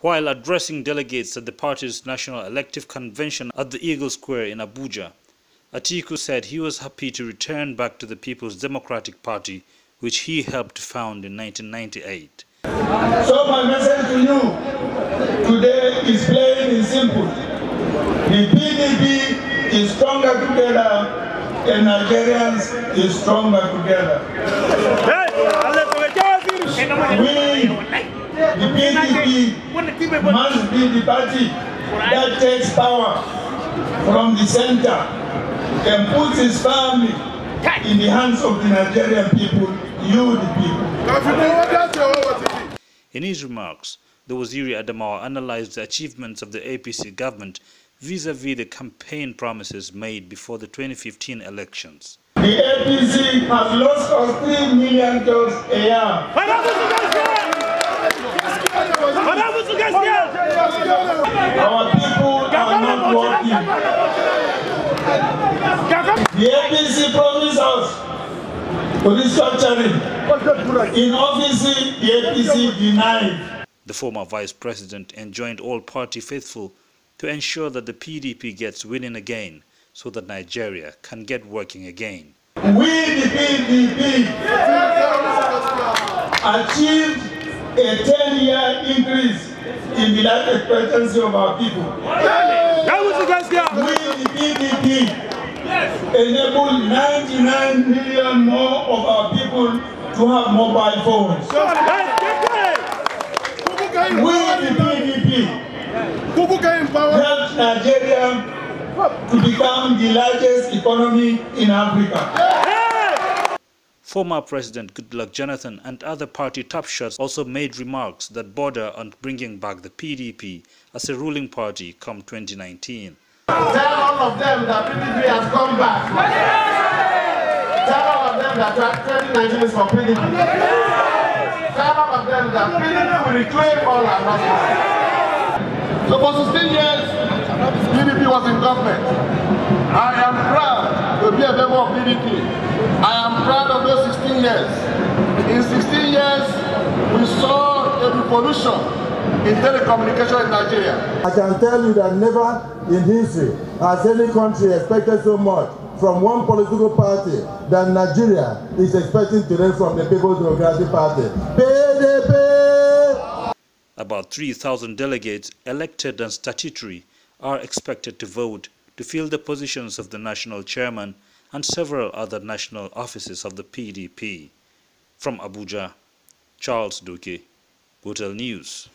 While addressing delegates at the party's national elective convention at the Eagle Square in Abuja, Atiku said he was happy to return back to the People's Democratic Party, which he helped to found in 1998. So my message to you today is plain and simple. The PDP is stronger together and Nigerians is stronger together. We, the PDP, must be the party that takes power from the center and puts its family in the hands of the Nigerian people, you the people. In his remarks, the Waziri Adamawa analyzed the achievements of the APC government vis-a-vis -vis the campaign promises made before the 2015 elections. The APC has lost us 3 million jobs a year. Our people are not working. The APC promised us restructuring. In office, the APC denied. The former vice president enjoined all party faithful to ensure that the PDP gets winning again so that Nigeria can get working again. We, the PDP, achieved a 10-year increase in the life expectancy of our people. We, the PDP, enabled 99 million more of our people to have mobile phones. We, the PDP, helped Nigeria to become the largest economy in Africa. Former President Goodluck Jonathan and other party top shots also made remarks that border on bringing back the PDP as a ruling party come 2019. Tell all of them that PDP has come back. Tell all of them that 2019 is for PDP. Tell all of them that PDP will reclaim all our losses. So for 16 years, PDP was in government. I am proud to be a member of PDP. Years. In 16 years, we saw a revolution in telecommunication in Nigeria. I can tell you that never in history has any country expected so much from one political party than Nigeria is expecting today from the People's Democratic Party. PDP! About 3,000 delegates, elected and statutory, are expected to vote to fill the positions of the national chairman and several other national offices of the PDP. From Abuja, Charles Duque, Gotel News.